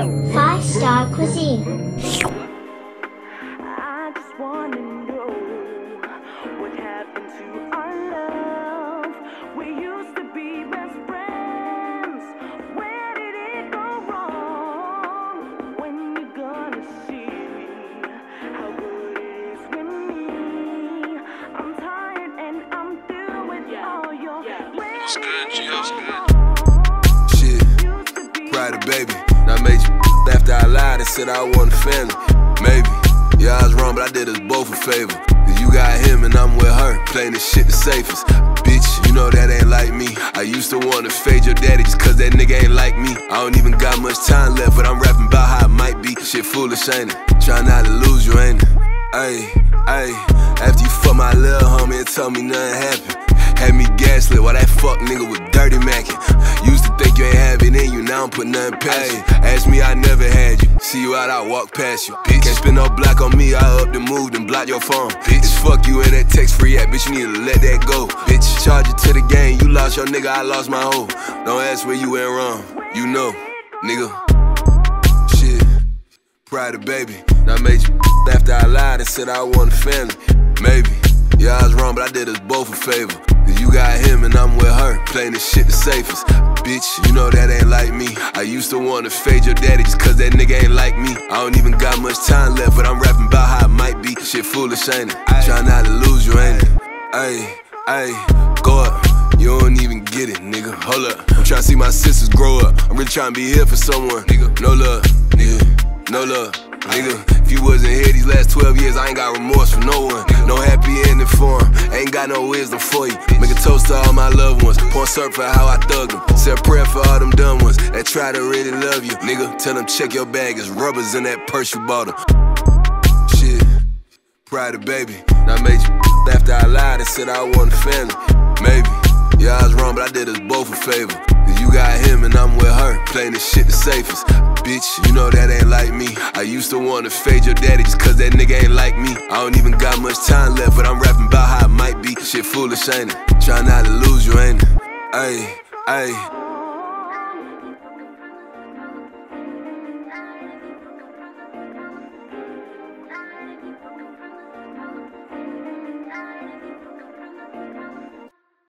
Five Star Cuisine. I just wanna know what happened to our love. We used to be best friends. Where did it go wrong? When you gonna see how good it is with me? I'm tired and I'm through with all your What's good, G? Shit, pride of baby. I made you after I lied and said I want a family. Maybe, yeah, I was wrong, but I did us both a favor. Cause you got him and I'm with her, playing this shit the safest. Bitch, you know that ain't like me. I used to wanna fade your daddy just cause that nigga ain't like me. I don't even got much time left, but I'm rapping about how it might be. Shit foolish, ain't it? Try not to lose you, ain't it? Ayy, ayy. After you fuck my little homie and told me nothing happened. Had me gaslit while that fuck nigga was dirty macking. Used to think you ain't have it in you, now I'm putting nothing past you. Ask me, I never had you. See you out, I walk past you. Bitch, can't spend no block on me, I up the move and block your phone. Bitch, it's fuck you in that text free app, bitch, you need to let that go. Bitch, charge it to the game, you lost your nigga, I lost my hoe. Don't ask where you went wrong, you know, nigga. Shit, pride of baby. Now I made you after I lied and said I want a family. Maybe, yeah, I was wrong, but I did us both a favor. Cause you got him and I'm with her, playing this shit the safest. Bitch, you know that ain't like me. I used to wanna fade your daddy just cause that nigga ain't like me. I don't even got much time left, but I'm rapping about how it might be. Shit foolish, ain't it? Try not to lose you, ain't it? Ayy, ayy, go up. You don't even get it, nigga. Hold up. I'm trying to see my sisters grow up. I'm really trying to be here for someone, nigga. No love, nigga. No love. Nigga, if you wasn't here these last 12 years, I ain't got remorse for no one. Ain't got no wisdom for you. Make a toast to all my loved ones. Pour syrup for how I thug them. Say a prayer for all them dumb ones that try to really love you. Nigga, tell them check your bag. It's rubbers in that purse you bought them. Shit, pride of baby. I made you after I lied and said I want a family. Maybe, yeah, I was wrong, but I did us both a favor. Cause you got him and I'm with her, playing this shit the safest. Bitch, you know that ain't like me. I used to wanna fade your daddy just cause that nigga ain't like me. I don't even got much time left, but I'm rapping about how. Shit foolish, ain't it? Try not to lose you, ain't it? Ayy, ayy.